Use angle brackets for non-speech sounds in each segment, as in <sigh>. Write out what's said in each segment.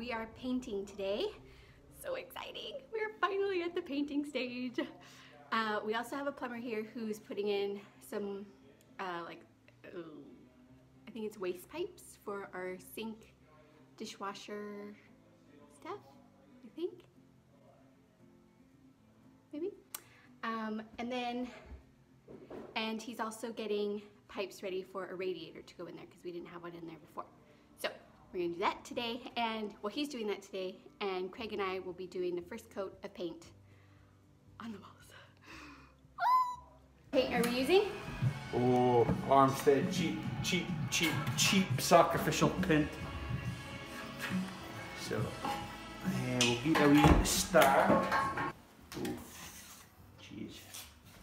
we are painting today. So exciting. We're finally at the painting stage. Uh, we also have a plumber here who's putting in some, uh, like, uh, I think it's waste pipes for our sink dishwasher stuff, I think. Maybe. Um, and then, and he's also getting pipes ready for a radiator to go in there because we didn't have one in there before. We're gonna do that today and, well he's doing that today and Craig and I will be doing the first coat of paint on the walls. <gasps> Paint are we using? Oh, Armstead, cheap, cheap, cheap, cheap sacrificial paint. So, uh, we'll get a wee star. Oh, jeez.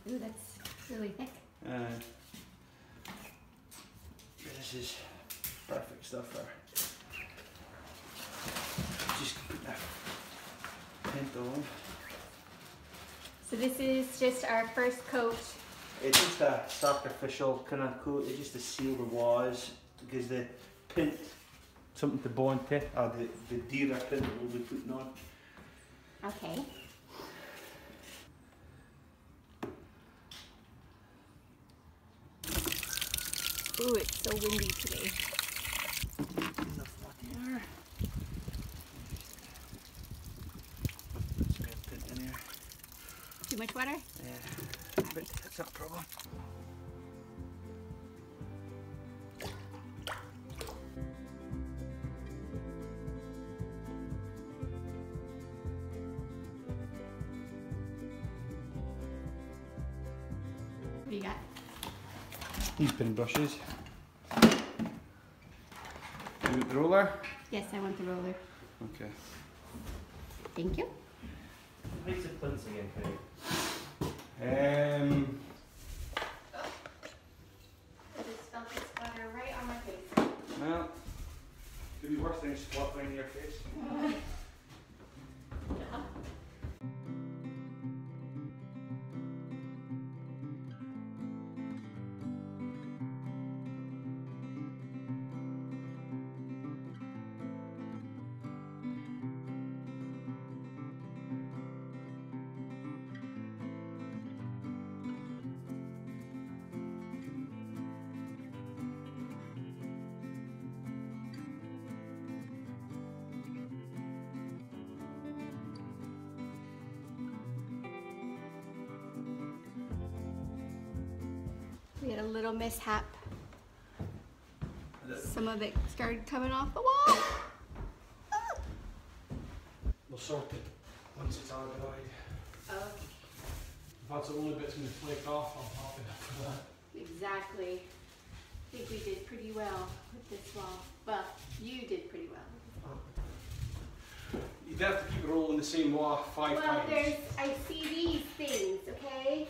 Ooh, that's really thick. Uh, this is perfect stuff for just put that on. So this is just our first coat. It's just a sacrificial kind of coat, it's just to seal the walls because the paint, something to bond to, or the, the dearer paint that we'll be putting on. Okay. Ooh, it's so windy today. Enough water. Put some paint in here. Too much water? Yeah, but that's not a problem. What do you got? These pin brushes. You want the roller? Yes, I want the roller. Okay. Thank you. Heights of plinths again, Craig. Um, I just felt this butter right on my face. well, could be worse than squat in your face. <laughs> We had a little mishap. Some of it started coming off the wall. We'll sort it once it's all dried. Okay. If that's the only bit's going to flake off, I'm happy for that. Exactly. I think we did pretty well with this wall. Well, you did pretty well with this wall. You'd have to keep rolling the same wall five Well, times. there's, I see these things, okay?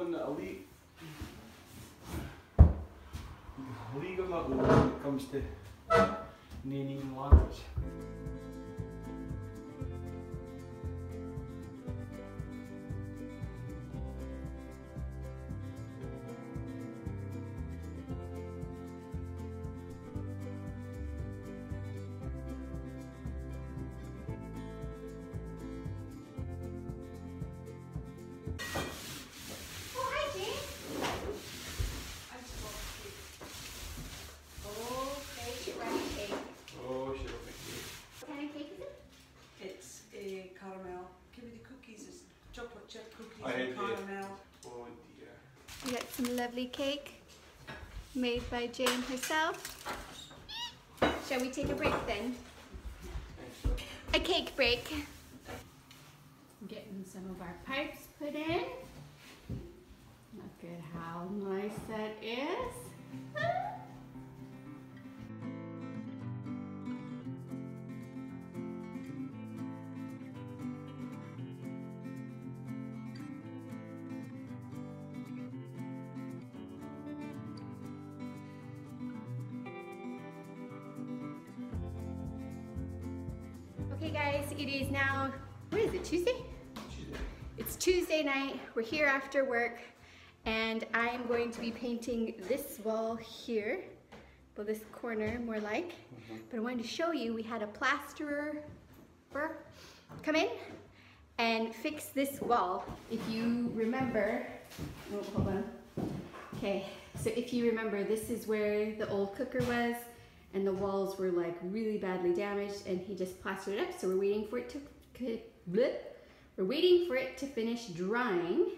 Yeah. Coming a league. Of when it comes to naming ladders. We got some lovely cake made by Jane herself. Shall we take a break then? A cake break. Getting some of our pipes put in. Hey guys, it is now, what is it, Tuesday? It's Tuesday night, we're here after work, and I am going to be painting this wall here, well this corner more like, mm-hmm. but I wanted to show you, we had a plasterer er, come in and fix this wall. If you remember, oh, hold on. Okay, so if you remember, this is where the old cooker was and the walls were like really badly damaged and he just plastered it up. So we're waiting for it to, bleh, we're waiting for it to finish drying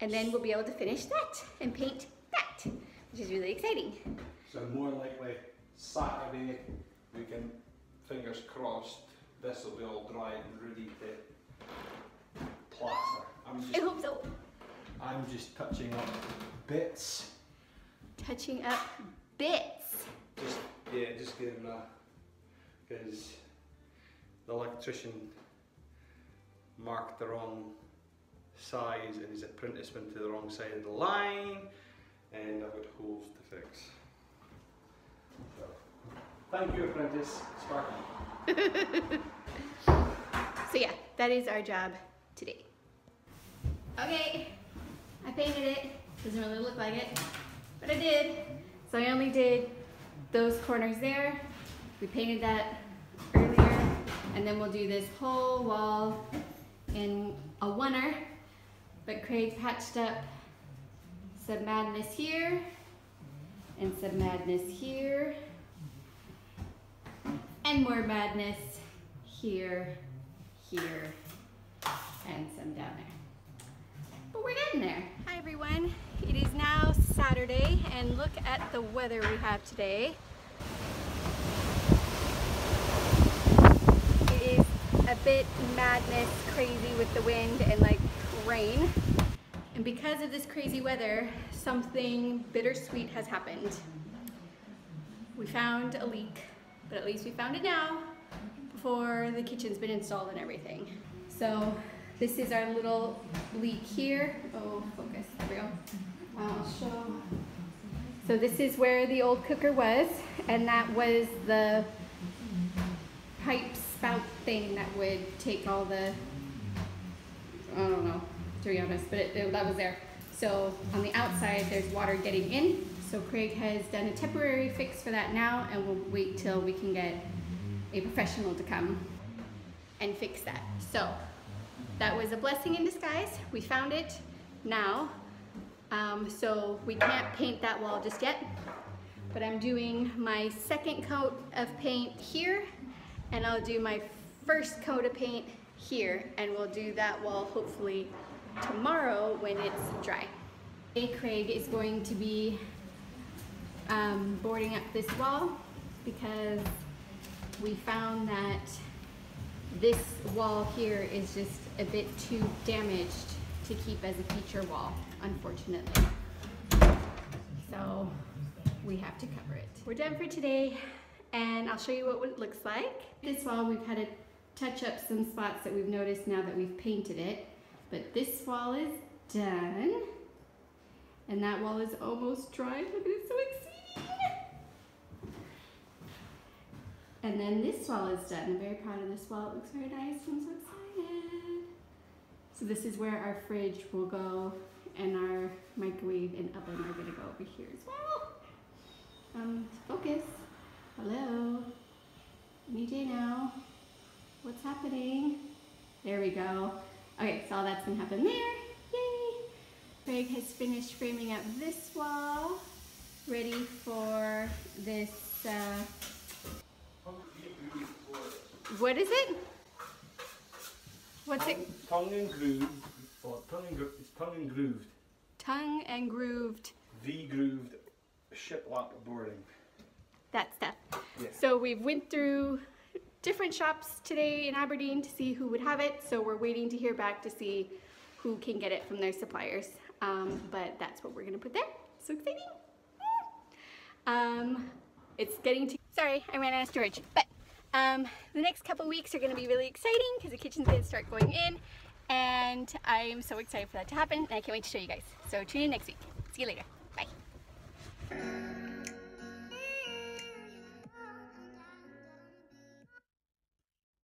and then we'll be able to finish that and paint that, which is really exciting. So more likely Saturday we can, fingers crossed, this will be all dry and ready to plaster. I'm I hope so. I'm just touching up bits. Touching up bits. Just yeah, just getting that because the electrician marked the wrong size and his apprentice went to the wrong side of the line and I've got holes to fix. So, thank you apprentice, Sparky. <laughs> So yeah, that is our job today. Okay, I painted it. Doesn't really look like it, but I did. So I only did those corners there. We painted that earlier, and then we'll do this whole wall in a oneer. But Craig patched up some madness here, and some madness here, and more madness here, here, and some down there. But we're getting there. Hi everyone, it is now Saturday and look at the weather we have today. It is a bit madness, crazy with the wind and like rain. And because of this crazy weather, something bittersweet has happened. We found a leak, but at least we found it now before the kitchen's been installed and everything. So this is our little leak here. Oh, focus, there we go. I'll show. So this is where the old cooker was, and that was the pipe spout thing that would take all the, I don't know, to be honest, but it, it, that was there. So on the outside, there's water getting in. So Craig has done a temporary fix for that now, and we'll wait till we can get a professional to come and fix that. So that was a blessing in disguise. We found it now. Um, so we can't paint that wall just yet, but I'm doing my second coat of paint here, and I'll do my first coat of paint here, and we'll do that wall hopefully tomorrow when it's dry. Today Craig is going to be um, boarding up this wall because we found that this wall here is just a bit too damaged to keep as a feature wall, unfortunately. So we have to cover it. We're done for today and I'll show you what it looks like. This wall we've had to touch up some spots that we've noticed now that we've painted it. But this wall is done. And that wall is almost dry. Look at it, so exciting! And then this wall is done. I'm very proud of this wall. It looks very nice. I'm so excited. So this is where our fridge will go and our microwave and oven are gonna go over here as well. Um, focus. Hello. Day now. What's happening? There we go. Okay, so all that's gonna happen there. Yay! Craig has finished framing up this wall, ready for this uh, what is it? What's it? Tongue and grooved. Oh, tongue and gro- it's tongue and grooved. Tongue and grooved. V grooved shiplap boarding. That stuff. Yeah. So we've went through different shops today in Aberdeen to see who would have it. So we're waiting to hear back to see who can get it from their suppliers. Um, but that's what we're gonna put there. So exciting. Um, it's getting to, sorry, I ran out of storage, but um, the next couple weeks are gonna be really exciting because the kitchen's gonna start going in and I'm so excited for that to happen and I can't wait to show you guys. So tune in next week. See you later.